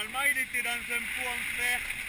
Normalement, il était dans un pot en fer.